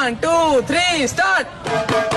One, two, three, start!